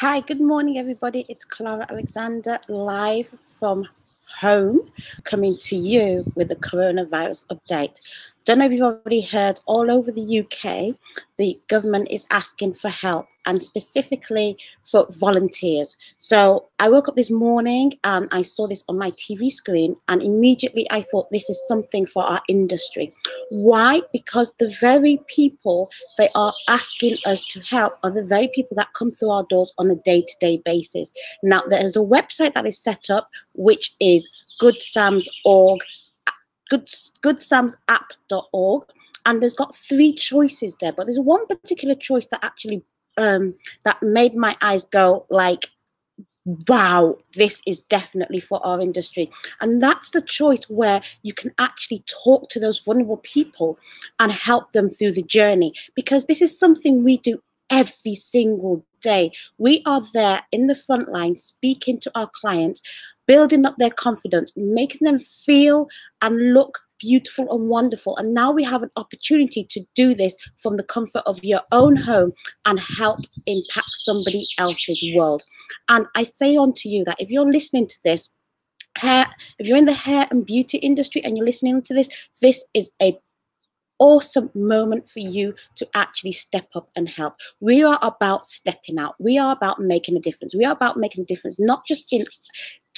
Hi, good morning, everybody. It's Clara Alexander live from home, coming to you with the coronavirus update. Don't know if you've already heard, all over the UK, the government is asking for help and specifically for volunteers. So I woke up this morning and I saw this on my TV screen, and immediately I thought this is something for our industry. Why? Because the very people they are asking us to help are the very people that come through our doors on a day to day basis. Now, there's a website that is set up, which is goodsams.org good goodsamsapp.org and there's got three choices there but there's one particular choice that actually um that made my eyes go like wow this is definitely for our industry. And that's the choice where you can actually talk to those vulnerable people and help them through the journey because this is something we do every single day. We are there in the front line speaking to our clients building up their confidence, making them feel and look beautiful and wonderful. And now we have an opportunity to do this from the comfort of your own home and help impact somebody else's world. And I say on to you that if you're listening to this, hair, if you're in the hair and beauty industry and you're listening to this, this is a awesome moment for you to actually step up and help. We are about stepping out. We are about making a difference. We are about making a difference, not just in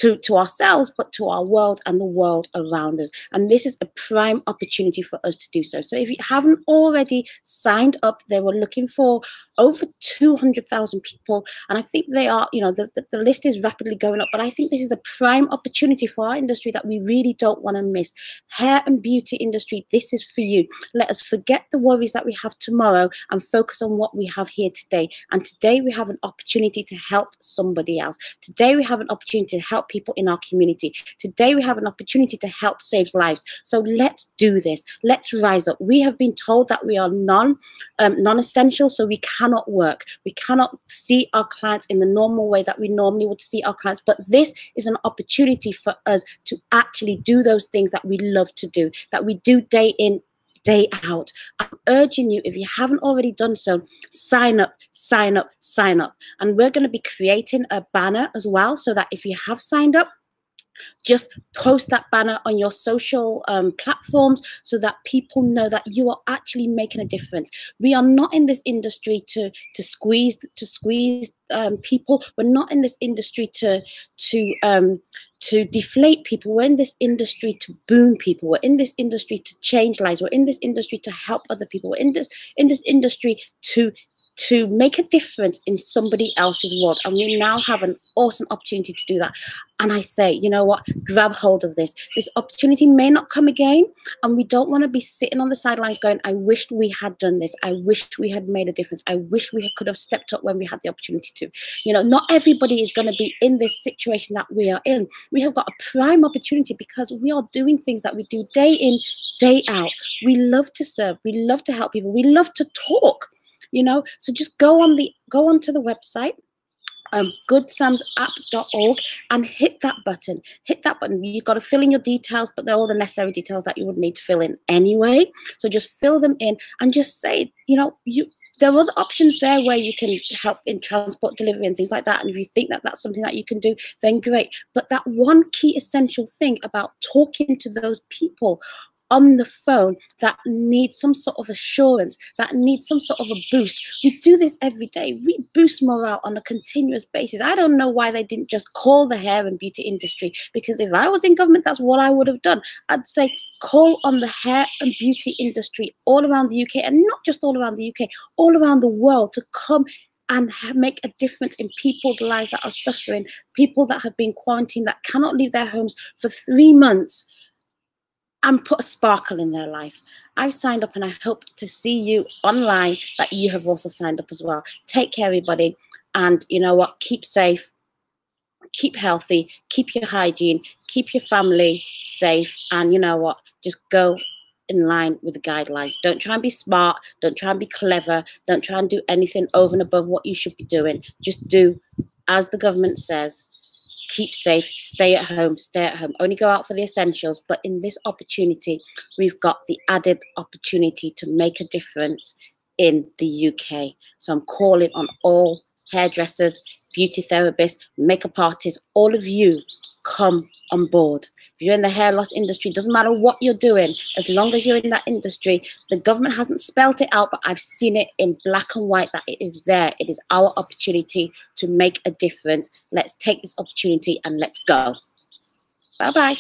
to, to ourselves, but to our world and the world around us. And this is a prime opportunity for us to do so. So if you haven't already signed up, they were looking for over 200,000 people. And I think they are, you know, the, the, the list is rapidly going up. But I think this is a prime opportunity for our industry that we really don't want to miss. Hair and beauty industry, this is for you. Let us forget the worries that we have tomorrow and focus on what we have here today. And today we have an opportunity to help somebody else. Today we have an opportunity to help people in our community. Today we have an opportunity to help save lives. So let's do this. Let's rise up. We have been told that we are non um, non-essential, so we cannot work. We cannot see our clients in the normal way that we normally would see our clients. But this is an opportunity for us to actually do those things that we love to do, that we do day in, day out. I'm urging you, if you haven't already done so, sign up, sign up, sign up. And we're going to be creating a banner as well so that if you have signed up, just post that banner on your social um, platforms so that people know that you are actually making a difference. We are not in this industry to to squeeze to squeeze um, people. We're not in this industry to to um, to deflate people. We're in this industry to boom people. We're in this industry to change lives. We're in this industry to help other people. We're in this in this industry to to make a difference in somebody else's world. And we now have an awesome opportunity to do that. And I say, you know what? Grab hold of this. This opportunity may not come again. And we don't want to be sitting on the sidelines going, I wished we had done this. I wished we had made a difference. I wish we could have stepped up when we had the opportunity to. You know, not everybody is going to be in this situation that we are in. We have got a prime opportunity because we are doing things that we do day in, day out. We love to serve. We love to help people. We love to talk you know so just go on the go onto the website um, goodsamsapp.org and hit that button. Hit that button. You've got to fill in your details, but they're all the necessary details that you would need to fill in anyway. So just fill them in and just say, you know, you there are other options there where you can help in transport delivery and things like that. And if you think that that's something that you can do, then great. But that one key essential thing about talking to those people on the phone that need some sort of assurance, that need some sort of a boost. We do this every day. We boost morale on a continuous basis. I don't know why they didn't just call the hair and beauty industry because if I was in government, that's what I would have done. I'd say call on the hair and beauty industry all around the UK and not just all around the UK, all around the world to come and make a difference in people's lives that are suffering, people that have been quarantined, that cannot leave their homes for three months and put a sparkle in their life. I've signed up and I hope to see you online that you have also signed up as well. Take care, everybody. And you know what? Keep safe, keep healthy, keep your hygiene, keep your family safe. And you know what? Just go in line with the guidelines. Don't try and be smart. Don't try and be clever. Don't try and do anything over and above what you should be doing. Just do as the government says keep safe, stay at home, stay at home, only go out for the essentials. But in this opportunity, we've got the added opportunity to make a difference in the UK. So I'm calling on all hairdressers, beauty therapists, makeup artists, all of you come on board. If you're in the hair loss industry, doesn't matter what you're doing, as long as you're in that industry, the government hasn't spelt it out, but I've seen it in black and white that it is there. It is our opportunity to make a difference. Let's take this opportunity and let's go. Bye bye.